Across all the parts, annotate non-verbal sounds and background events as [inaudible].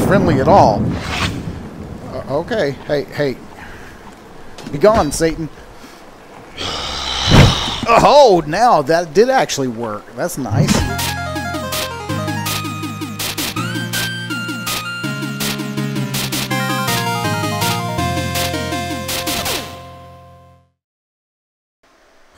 friendly at all. Uh, okay, hey, hey. Be gone, Satan. [sighs] Oh, now that did actually work. That's nice.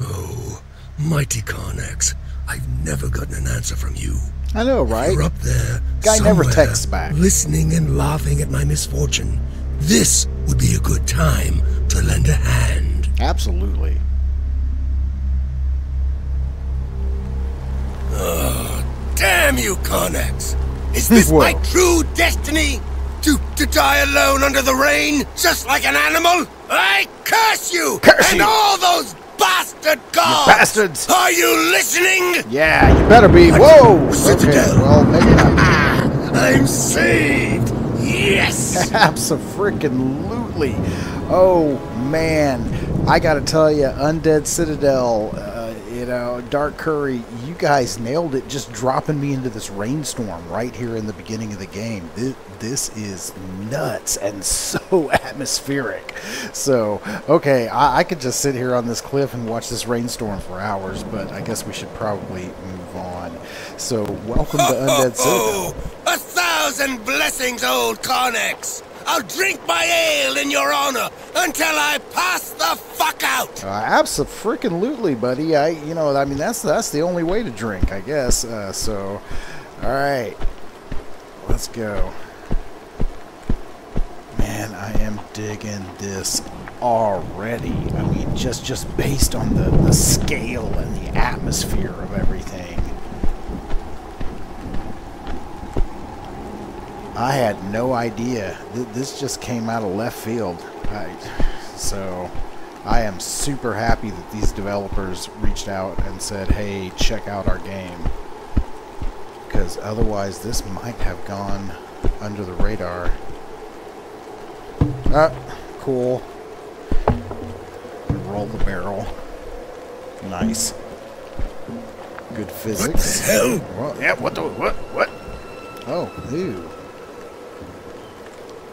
Oh, mighty Carnax, I've never gotten an answer from you. I know, right? You're up there. Guy never texts back. Listening and laughing at my misfortune. This would be a good time to lend a hand. Absolutely. Oh, Damn you, Connex! Is [laughs] this my true destiny? To, to die alone under the rain, just like an animal? I curse you! Curse and you. all those bastard gods! bastards! Are you listening? Yeah, you better be. Whoa! Okay, Citadel. well, maybe not. Ah, [laughs] I'm saved! Yes! [laughs] Absolutely. Oh man, I gotta tell you, Undead Citadel, uh, you know, Dark Curry, you guys nailed it. Just dropping me into this rainstorm right here in the beginning of the game. This, this is nuts and [laughs] so atmospheric. So, okay, I, I could just sit here on this cliff and watch this rainstorm for hours, but I guess we should probably move on. So, welcome to Undead Citadel. [laughs] Oh, a thousand blessings, old Carnex! I'll drink my ale in your honor until I pass the fuck out! Uh, absolutely, buddy. I, you know, I mean, that's that's the only way to drink, I guess. Uh, so, all right, let's go. Man, I am digging this already. I mean, just just based on the the scale and the atmosphere of everything. I had no idea. Th- This just came out of left field. I, so I am super happy that these developers reached out and said, hey, check out our game. Because otherwise, this might have gone under the radar. Ah, cool. Roll the barrel. Nice. Good physics. What the hell? What? Yeah, what the? What? What? Oh, ew.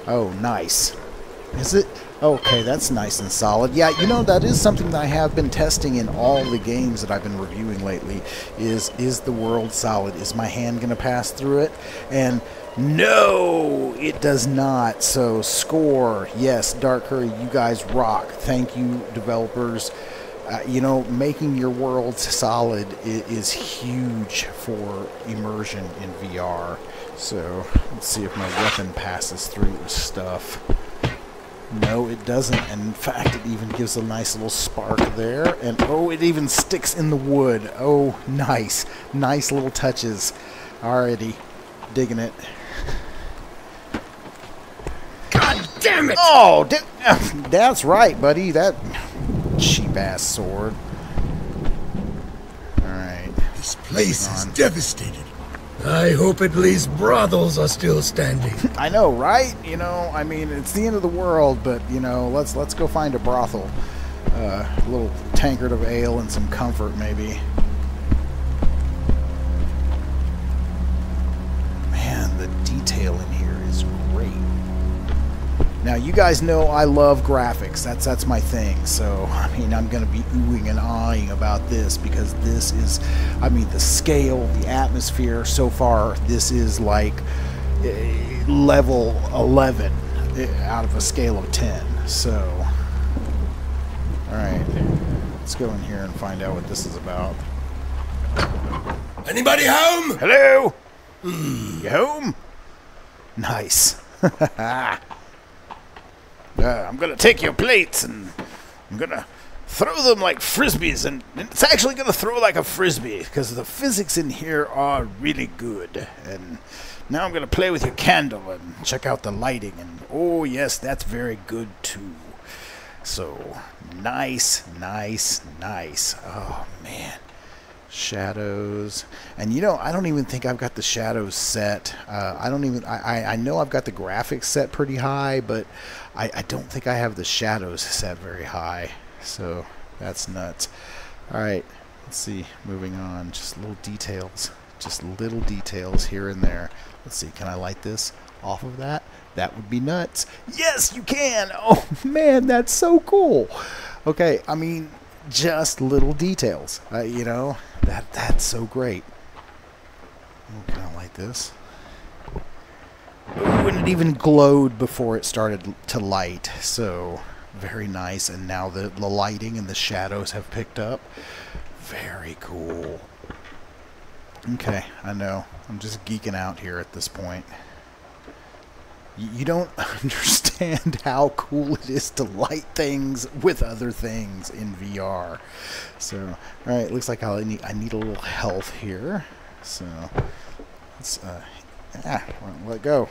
Oh, nice. Is it? Okay, that's nice and solid. Yeah, you know that is something that I have been testing in all the games that I've been reviewing lately. Is is the world solid? Is my hand gonna pass through it? And no, it does not. So score. Yes, Dark Curry, you guys rock. Thank you, developers. Uh, you know, making your worlds solid is huge for immersion in VR. So let's see if my weapon passes through the stuff. No, it doesn't. And in fact, it even gives a nice little spark there. And oh, it even sticks in the wood. Oh, nice. Nice little touches. Already digging it. God damn it! Oh, [laughs] that's right, buddy. That cheap ass sword. Alright. This place is devastated. I hope at least brothels are still standing. [laughs] I know, right? You know, I mean, it's the end of the world, but you know, let's let's go find a brothel, uh, a little tankard of ale and some comfort, maybe. Now, you guys know I love graphics. That's that's my thing. So, [laughs] I mean, I'm going to be oohing and ahhing about this because this is, I mean, the scale, the atmosphere. So far, this is like eh, level 11 eh, out of a scale of 10. So, all right, let's go in here and find out what this is about. Anybody home? Hello. You home? Nice. [laughs] uh, I'm gonna take your plates and I'm gonna throw them like frisbees, and, it's actually gonna throw like a frisbee because the physics in here are really good. And now I'm gonna play with your candle and check out the lighting, and oh yes, that's very good too. So nice, nice, nice. Oh man shadows and you know i don't even think i've got the shadows set uh, i don't even I, I- I know i've got the graphics set pretty high but I, I don't think i have the shadows set very high so that's nuts all right let's see moving on just little details Just little details here and there. Let's see, can I light this off of that? That would be nuts. Yes, you can. [laughs] Oh man, that's so cool. Okay, I mean, just little details. Uh, you know, that that's so great. Oh, can I light this? And it even glowed before it started to light. So very nice. And now the, the lighting and the shadows have picked up. Very cool. Okay, I know. I'm just geeking out here at this point. You don't [laughs] understand how cool it is to light things with other things in VR. So, all right, looks like I need I need a little health here. So, let's uh, ah, let go.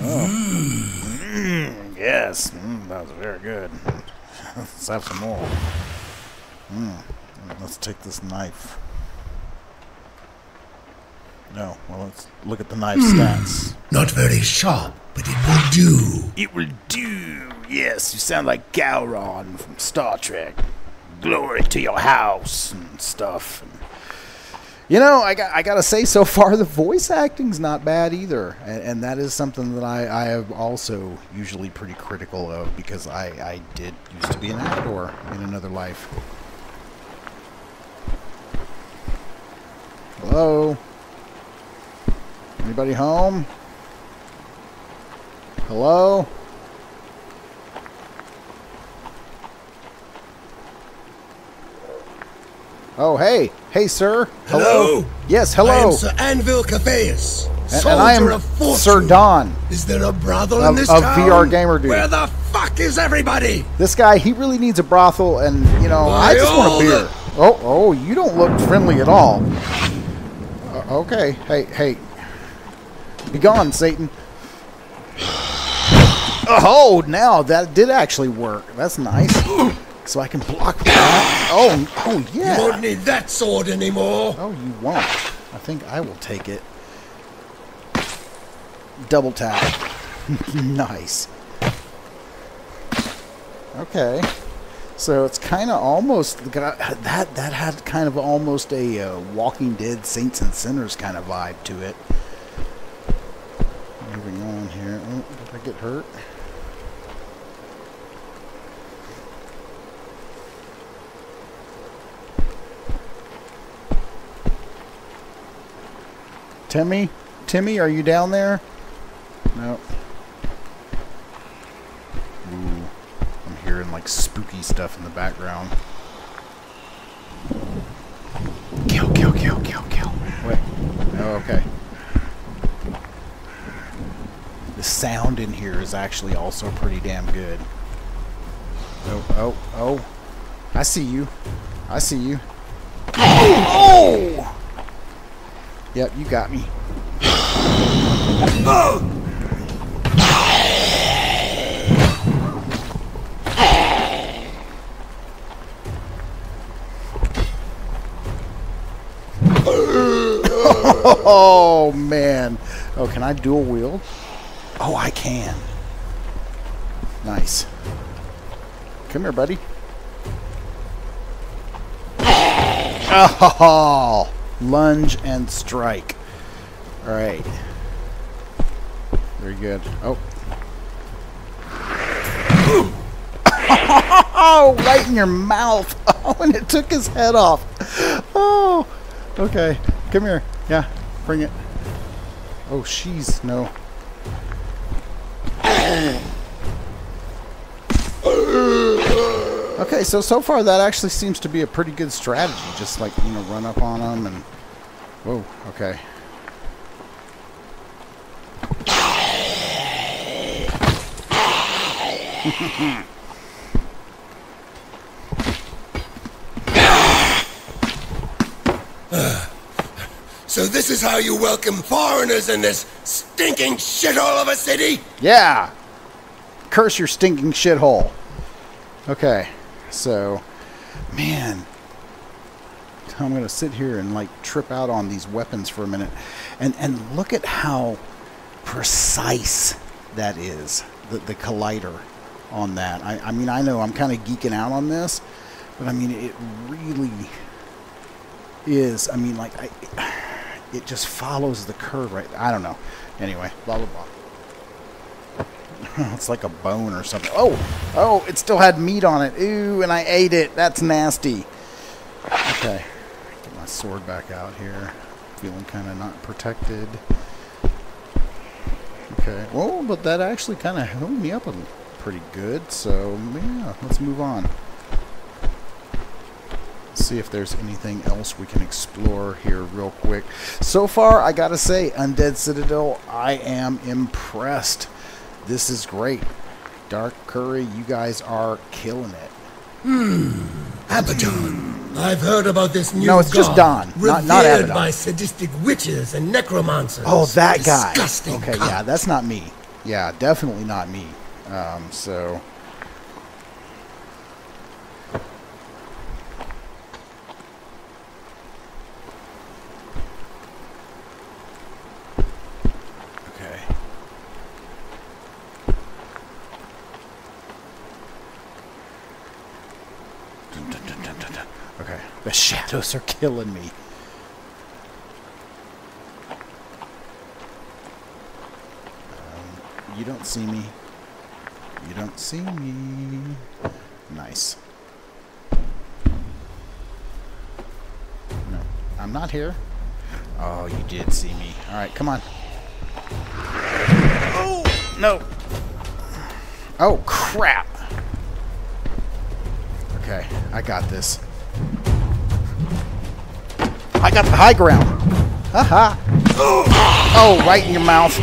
Oh. Mm, yes, mm, that was very good. [laughs] let's have some more. Mm. Let's take this knife. No, well, let's look at the knife stats. Not very sharp, but it will do. It will do. Yes, you sound like Gowron from Star Trek. Glory to your house and stuff. And, you know, I got I gotta say, so far [laughs] the voice acting's not bad either, and, and that is something that I, I am also usually pretty critical of because I I did used to be an actor in another life. Hello. Anybody home? Hello? Oh, hey. Hey, sir. Hello? Yes, hello. I hello. am Sir Anvil Cafeus, And- soldier and I am of fortune. Sir Don. Is there a brothel Of- in this of town? VR Gamer Dude. Where the fuck is everybody? This guy, he really needs a brothel, and, you know, I just want a beer. Oh, oh, you don't look friendly at all. Uh, okay. Hey, hey. Be gone, Satan. [sighs] Oh, now that did actually work. That's nice. [gasps] [laughs] So I can block that. Oh, oh, yeah. You won't need that sword anymore. Oh, you won't. I think I will take it. Double tap. [laughs] nice. Okay. So it's kind of almost got that. That had kind of almost a uh, Walking Dead Saints and Sinners kind of vibe to it. Moving on here. Oh, did I get hurt? Timmy? Timmy, are you down there? No. Ooh. I'm hearing like spooky stuff in the background. Kill, kill, kill, kill, kill. Wait. Oh, okay. The sound in here is actually also pretty damn good. Oh, oh, oh. I see you. I see you. Oh! Yep, you got me. [laughs] Oh man. Oh, can I dual wield? Oh, I can. Nice. Come here, buddy. [laughs] Oh, lunge and strike. All right. Very good. Oh. Oh, [laughs] right in your mouth. [laughs] Oh, and it took his head off. Oh, okay. Come here. Yeah, bring it. Oh, she's no. Okay, so so far that actually seems to be a pretty good strategy. Just like you know, run up on them and. Whoa. Okay. [laughs] So this is how you welcome foreigners in this stinking shithole of a city? Yeah. Curse your stinking shithole. Okay, so, man, I'm gonna sit here and like trip out on these weapons for a minute, and and look at how precise that is. The the collider on that. I I mean I know I'm kind of geeking out on this, but I mean it really is, I mean, like, I, it just follows the curve, right? I don't know. Anyway, blah, blah, blah. [laughs] it's like a bone or something. Oh, oh, it still had meat on it. Ooh, and I ate it. That's nasty. Okay, get my sword back out here. Feeling kind of not protected. Okay, well, but that actually kind of held me up a pretty good. So, yeah, let's move on see if there's anything else we can explore here real quick. So far, I gotta say, Undead Citadel, I am impressed. This is great. Dark Curry, you guys are killing it. Hmm. Abaddon. I've heard about this new No, it's just Don, not, not Abaddon. by sadistic witches and necromancers. Oh, that guy. Disgusting okay, cop. yeah, that's not me. Yeah, definitely not me. Um, so, shadows are killing me. Um, you don't see me. You don't see me. Nice. No, I'm not here. Oh, you did see me. All right, come on. Oh, no. Oh, crap. Okay, I got this. I got the high ground. Haha. Oh, right in your mouth.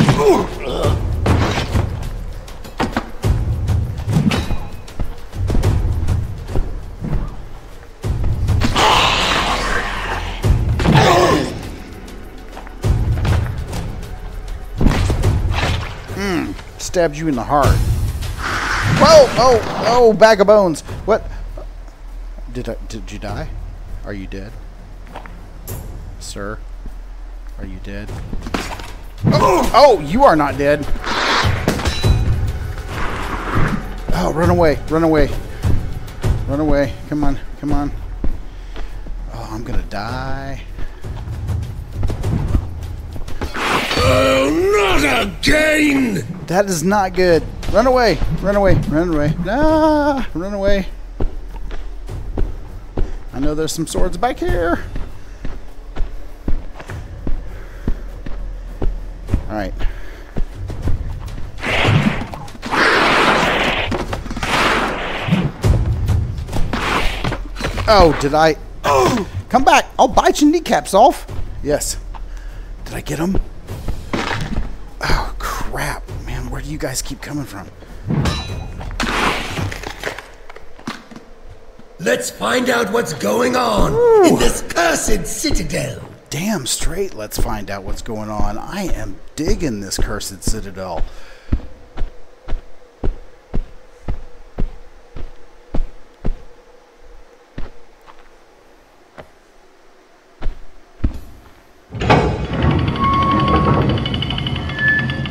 Mmm, stabbed you in the heart. Whoa! Oh! Oh! Bag of bones. What? Did I? Did you die? Are you dead, sir? Are you dead? Oh! Oh! You are not dead. Oh! Run away! Run away! Run away! Come on! Come on! Oh! I'm gonna die. Oh, not again! That is not good. Run away. Run away. Run away. Ah, run away. I know there's some swords back here. All right. Oh, did I? Oh, [gasps] come back. I'll bite your kneecaps off. Yes. Did I get him? Oh, crap. Man, where do you guys keep coming from? Let's find out what's going on in this cursed citadel. Damn straight, let's find out what's going on. I am digging this cursed citadel.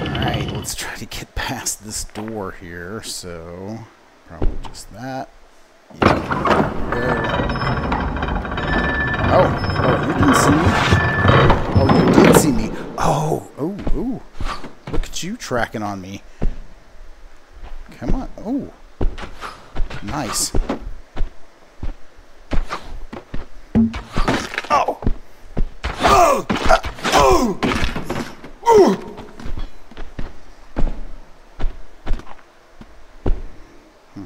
Alright, let's try to get past this door here. So, probably just that. Yeah. Oh, oh, you didn't see me. Oh, you did see me. Oh, oh, oh. Look at you tracking on me. Come on. Oh. Nice. Oh. Oh. Oh. Ooh.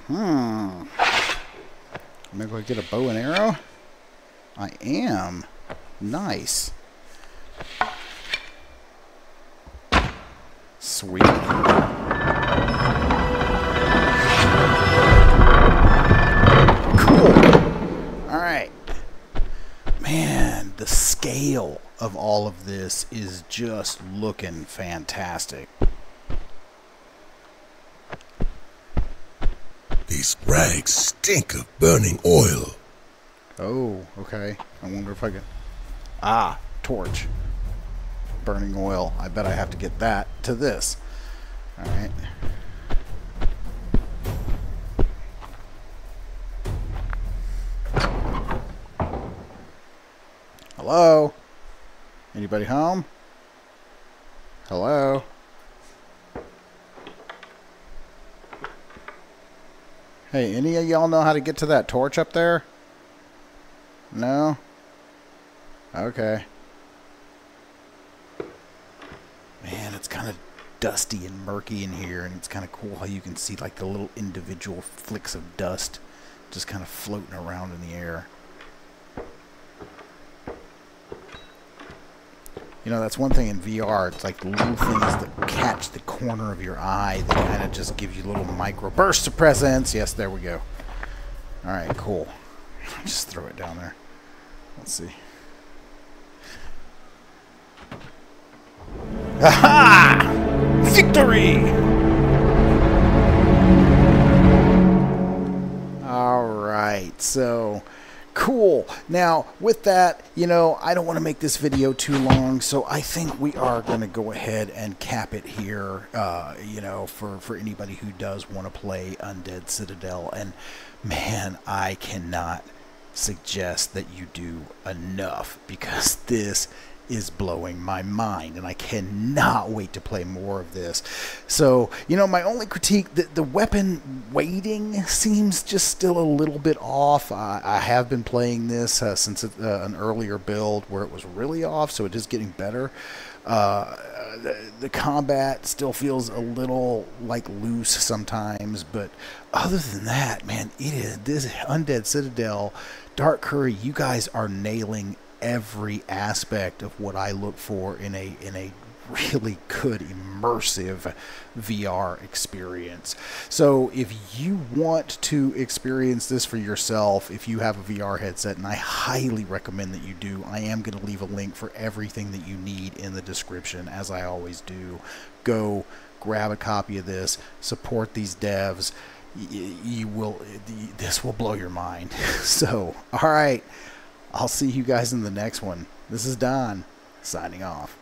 Hmm. Maybe I get a bow and arrow? I am. Nice. Sweet. Cool. Alright. Man, the scale of all of this is just looking fantastic. These rags stink of burning oil. Oh, okay. I wonder if I can. Ah, torch. Burning oil. I bet I have to get that to this. Alright. Hello? Anybody home? Hello? Hey, any of y'all know how to get to that torch up there? No? Okay. Man, it's kind of dusty and murky in here, and it's kind of cool how you can see like the little individual flicks of dust just kind of floating around in the air. You know, that's one thing in VR. It's like little things that catch the corner of your eye that kind of just give you little micro bursts of presence. Yes, there we go. All right, cool. Just throw it down there. Let's see. Aha! Victory! All right, so cool. Now, with that, you know, I don't want to make this video too long, so I think we are going to go ahead and cap it here, uh, you know, for, for anybody who does want to play Undead Citadel. And man, I cannot suggest that you do enough because [laughs] this is blowing my mind and I cannot wait to play more of this. So, you know, my only critique, the, the weapon weighting seems just still a little bit off. I, I have been playing this uh, since uh, an earlier build where it was really off, so it is getting better. Uh, the, the, combat still feels a little like loose sometimes, but other than that, man, it is this Undead Citadel, Dark Curry. You guys are nailing every aspect of what I look for in a in a really good immersive VR experience. So if you want to experience this for yourself, if you have a VR headset, and I highly recommend that you do, I am going to leave a link for everything that you need in the description, as I always do. Go grab a copy of this, support these devs. You will, this will blow your mind. [laughs] So, all right. I'll see you guys in the next one. This is Don, signing off.